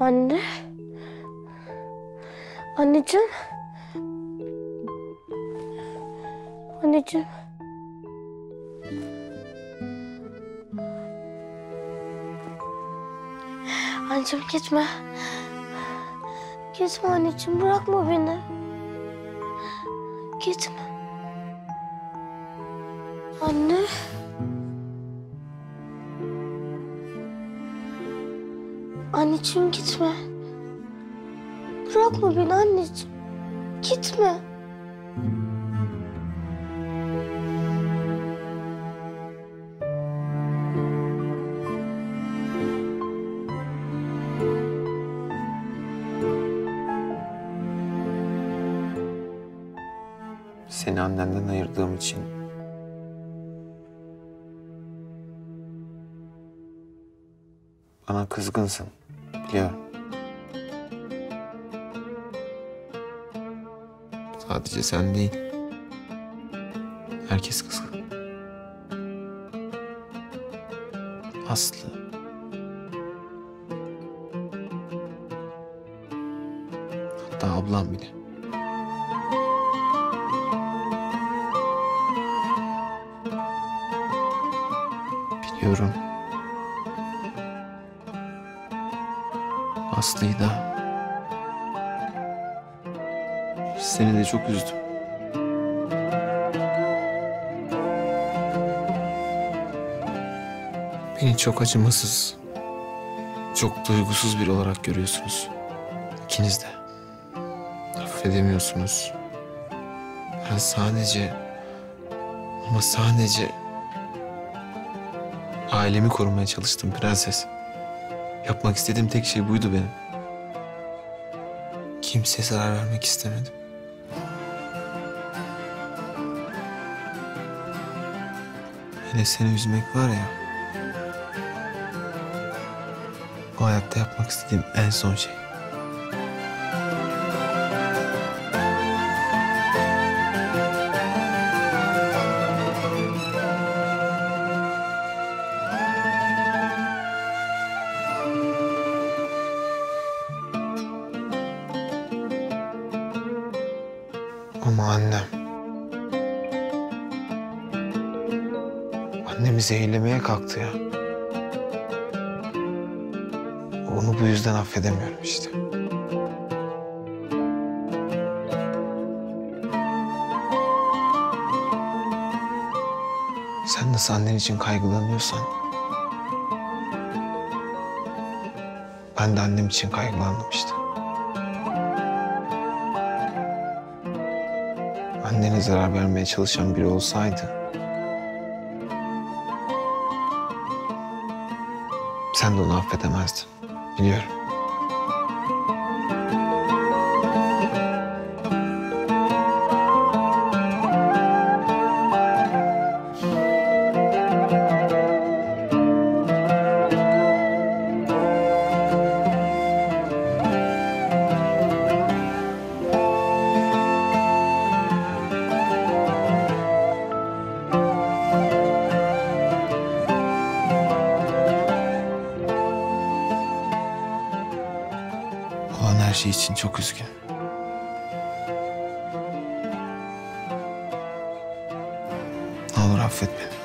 Anne. Anneciğim. Anneciğim. Anneciğim gitme. Gitme anneciğim bırakma beni. Gitme. Anne. Anneciğim gitme. Bırakma beni anneciğim. Gitme. Seni annenden ayırdığım için bana kızgınsın. Biliyorum. Sadece sen değil. Herkes kızgın. Aslı. Hatta ablam bile. Biliyorum. Aslı'yı. Seni de çok üzdüm. Beni çok acımasız, çok duygusuz biri olarak görüyorsunuz. İkiniz de. Affedemiyorsunuz. Ben sadece ama sadece ailemi korumaya çalıştım prenses. Yapmak istediğim tek şey buydu benim. Kimseye zarar vermek istemedim. Hele seni üzmek var ya. O hayatta yapmak istediğim en son şey. Ama annem... Annemi zehirlemeye kalktı ya. Onu bu yüzden affedemiyorum işte. Sen nasıl annen için kaygılanıyorsan... Ben de annem için kaygılandım işte. Annene zarar vermeye çalışan biri olsaydı... Sen de onu affedemezdin. Biliyorum. Her şey için çok üzgün. Ne olur affet beni.